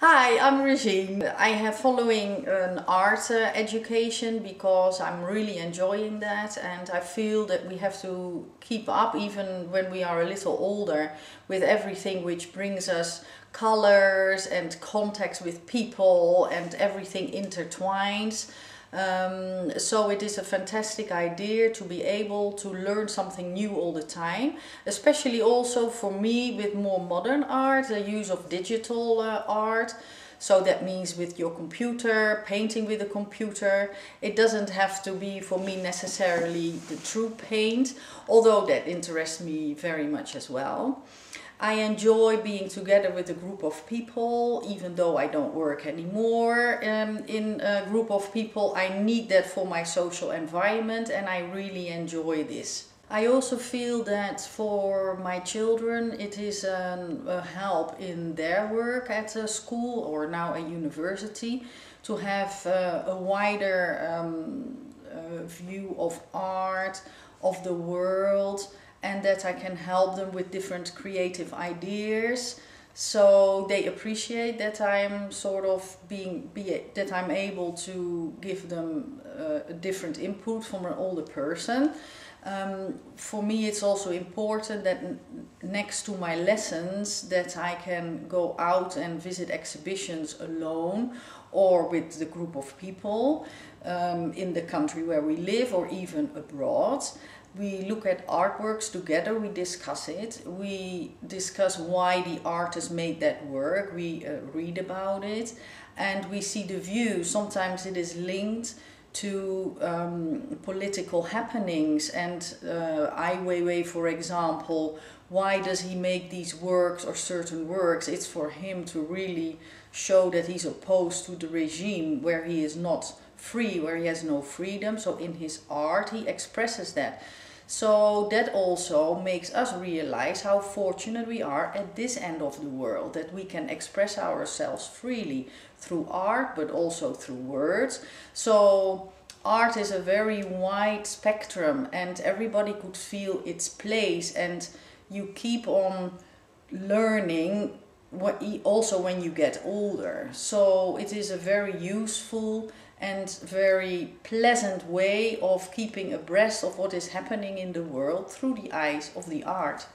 Hi, I'm Regine. I have following an art uh, education because I'm really enjoying that and I feel that we have to keep up even when we are a little older with everything which brings us colors and contacts with people and everything intertwines. Um, so it is a fantastic idea to be able to learn something new all the time, especially also for me with more modern art, the use of digital uh, art. So that means with your computer, painting with a computer. It doesn't have to be for me necessarily the true paint, although that interests me very much as well. I enjoy being together with a group of people, even though I don't work anymore um, in a group of people. I need that for my social environment and I really enjoy this. I also feel that for my children it is an, a help in their work at a school or now a university to have uh, a wider um, uh, view of art, of the world, and that I can help them with different creative ideas. So they appreciate that I'm sort of being be, that I'm able to give them uh, a different input from an older person. Um, for me, it's also important that next to my lessons, that I can go out and visit exhibitions alone or with the group of people um, in the country where we live or even abroad we look at artworks together, we discuss it, we discuss why the artist made that work, we uh, read about it, and we see the view. Sometimes it is linked to um, political happenings and uh, Ai Weiwei, for example, why does he make these works or certain works? It's for him to really show that he's opposed to the regime where he is not free, where he has no freedom. So in his art, he expresses that. So that also makes us realize how fortunate we are at this end of the world, that we can express ourselves freely through art, but also through words. So art is a very wide spectrum and everybody could feel its place and you keep on learning what also when you get older. So it is a very useful and very pleasant way of keeping abreast of what is happening in the world through the eyes of the art.